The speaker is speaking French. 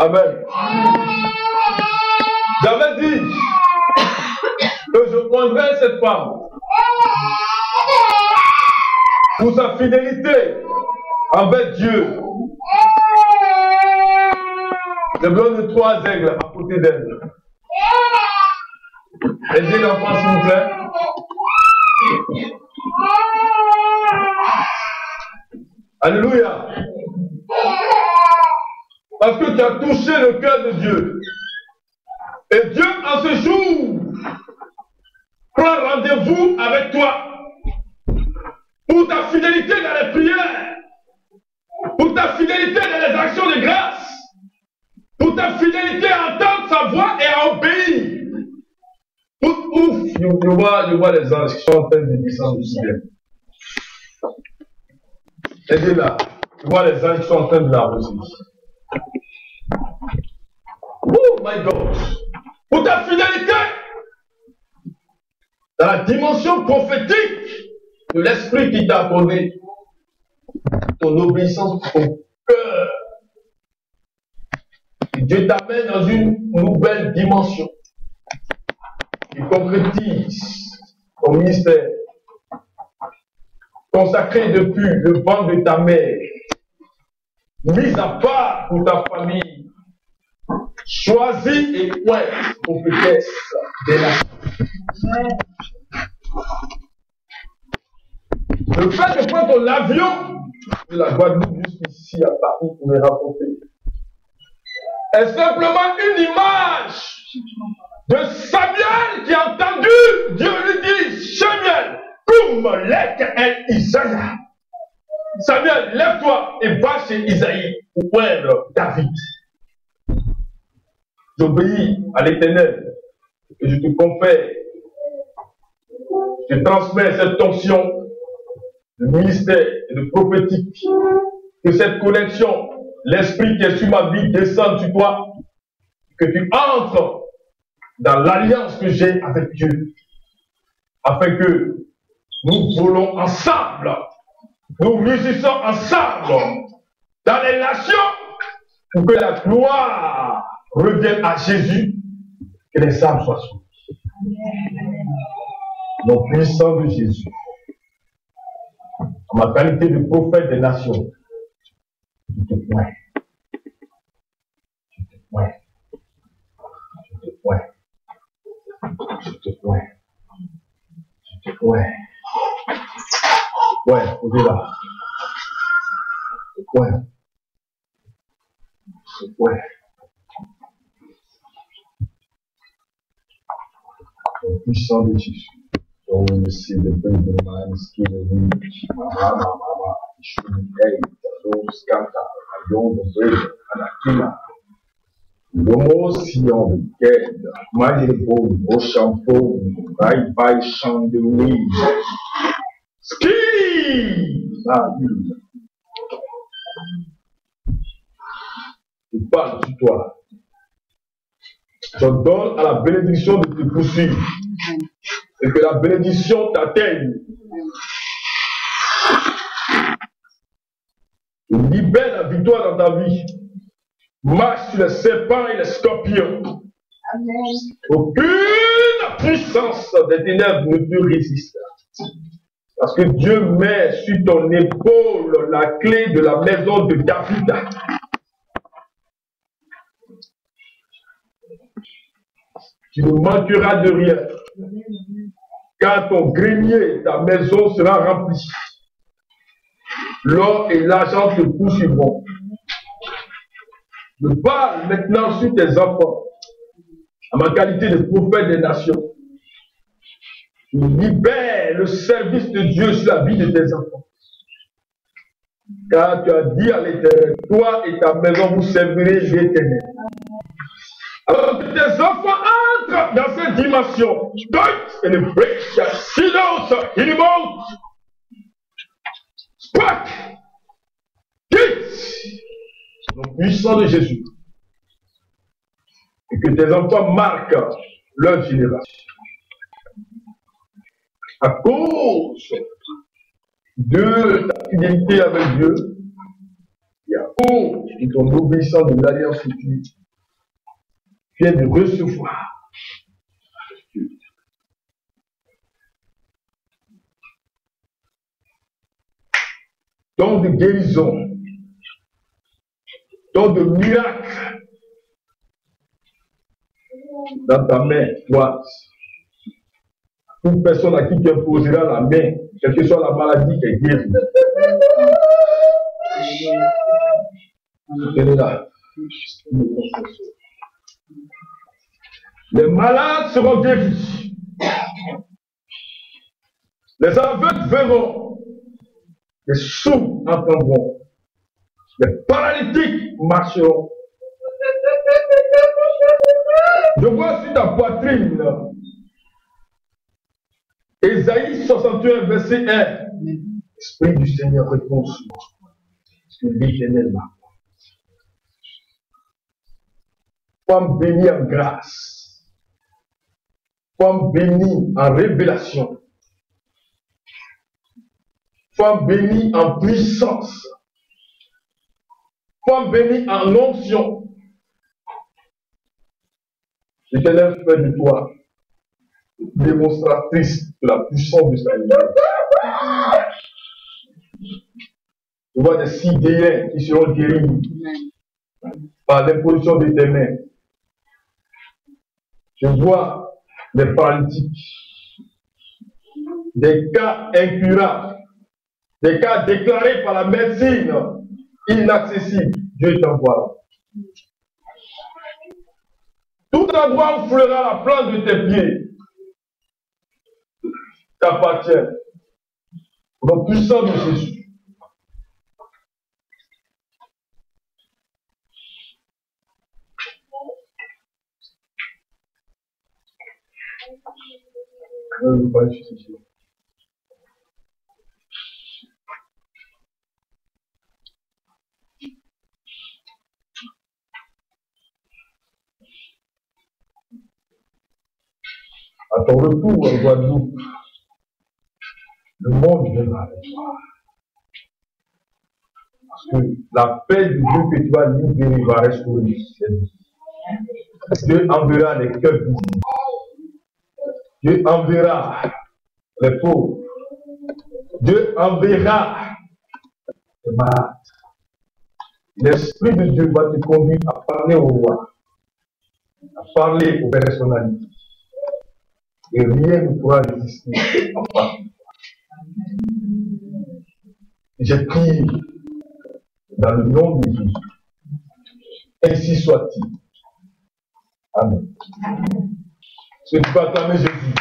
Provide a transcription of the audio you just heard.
Amen. J'avais dit que je prendrais cette femme pour sa fidélité envers Dieu. J'ai besoin de trois aigles à côté d'elle. Aidez l'enfant, s'il vous plaît. Alléluia. Parce que tu as touché le cœur de Dieu. Et Dieu, en ce jour, prend rendez-vous avec toi pour ta fidélité dans les prières, pour ta fidélité dans les actions de grâce, pour ta fidélité à entendre sa voix et à obéir. Ouf, ouf, je, vois, je vois les anges qui sont en train de descendre du ciel. Aidez-la. Je vois les anges qui sont en train de la. Oh my God. Pour ta fidélité dans la dimension prophétique de l'esprit qui t'a donné, ton obéissance, ton cœur. Dieu t'amène dans une nouvelle dimension qui concrétise ton ministère consacré depuis le ventre de ta mère, mis à part pour ta famille, choisi et point prophétesse de la Le fait de prendre ton avion de la Guadeloupe jusqu'ici à Paris pour les rapporter est simplement une image de Samuel qui a entendu Dieu lui dit Samuel, comme l'être est Isaïe. Samuel, lève-toi et va chez Isaïe prendre David. J'obéis à l'éternel et je te confère, je transmets cette tension de ministère et de prophétique, que cette connexion, l'esprit qui est sur ma vie descende sur toi, que tu entres dans l'alliance que j'ai avec Dieu, afin que nous volons ensemble, nous musissons ensemble dans les nations pour que la gloire revienne à Jésus, que les âmes soient sauvées. Nom puissant de Jésus, en ma qualité de prophète des nations, je te pointe. Je te pointe. Je te pointe. Je te pointe. Je te pointe. O que é? O que é? O que é? o que dentro de que esquina limite. Mamá, mamá, chumei, dos canta, ayomos, ele, anaquina. Lomocion, queda, maneirou, o champou, vai, vai, chão de um Ski! Alléluia. Je parle sur toi. Je donne à la bénédiction de te poursuivre et que la bénédiction t'atteigne. Libère la victoire dans ta vie. Marche sur les serpents et les scorpions. Amen. Aucune puissance des ténèbres ne peut résister. Parce que Dieu met sur ton épaule la clé de la maison de David. Tu ne manqueras de rien. Car ton grenier, ta maison sera remplie. L'or et l'argent te poursuivront. Je parle maintenant sur tes enfants, à ma qualité de prophète des nations. Libère le service de Dieu sur la vie de tes enfants. Car tu as dit à l'éternel, toi et ta maison, vous servirez l'éternel. Alors que tes enfants entrent dans cette dimension. Deutsch and break your the mouth. Spark. Quitte. Le puissant de Jésus. Et que tes enfants marquent leur génération. À cause de ta fidélité avec Dieu, et à cause de ton obéissance de l'alliance que tu viens de recevoir. Don de guérison, don de miracle dans ta main droite. Une personne à qui tu imposeras la main, quelle que soit la maladie, est guérie. Les malades seront guéris. Les aveugles verront. Les sourds entendront. Les paralytiques marcheront. Je vois sur ta poitrine. Ésaïe 61, verset 1. Esprit du Seigneur répond. Parce que l'éternel m'a. Femme bénie en grâce. Femme bénie en révélation. Femme bénie en puissance. Femme bénie en onction. L'éternel fait de toi démonstratrice de la puissance sa vie. Je vois des sidéens qui seront guéris par l'imposition de tes mains. Je vois des paralytiques, des cas incurables, des cas déclarés par la médecine inaccessibles. Dieu t'envoie. Tout endroit où la plante de tes pieds t'appartient. Au nom puissant de Jésus. À ton retour en Guadeloupe, le monde viendra avec toi. Parce que la paix du Dieu que tu vas libérer va restaurer Dieu enverra les cœurs Dieu enverra les pauvres. Dieu enverra les malades. L'Esprit de Dieu va te conduire à parler au roi, à parler aux personnalités. Et rien ne pourra résister en Je prie dans le nom de Jésus. Ainsi soit-il. Amen. C'est peux acclamer Jésus.